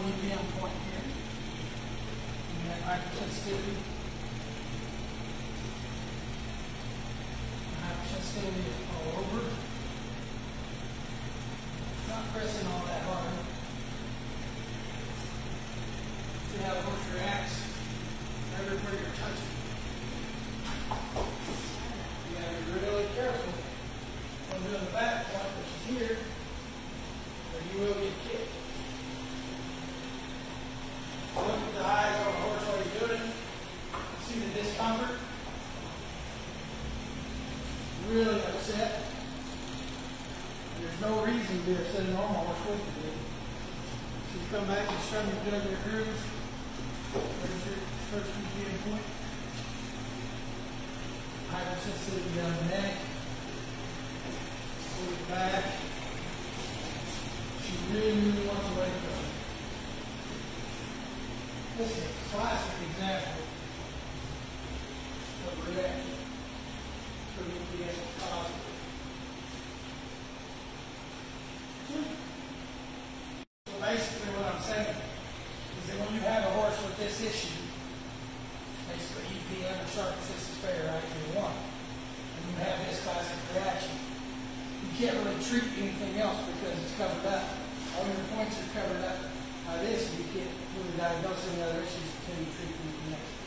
EPM point here. And that hypersensitivity. Hypersensitivity all over. Not pressing all that hard. See how the horse reacts everywhere you're touching. You gotta be really careful when doing the back point, which is here, or you will get kicked. Look at the eyes on the horse while you're doing it. The discomfort? Really upset. There's no reason to be upset at with you. do. She's come back and shown you good your grooves. There's your first beginning point. Hypersensitivity down the neck. Pull it back. She really, really wants away from it. This is a classic example basically what I'm saying is that when you have a horse with this issue, basically EPM or sharpness, this is fair, right, you one, and you have this classic reaction, you can't really treat anything else because it's covered up. All your points are covered up by this, and you can't really diagnose any other issues until you treat anything else.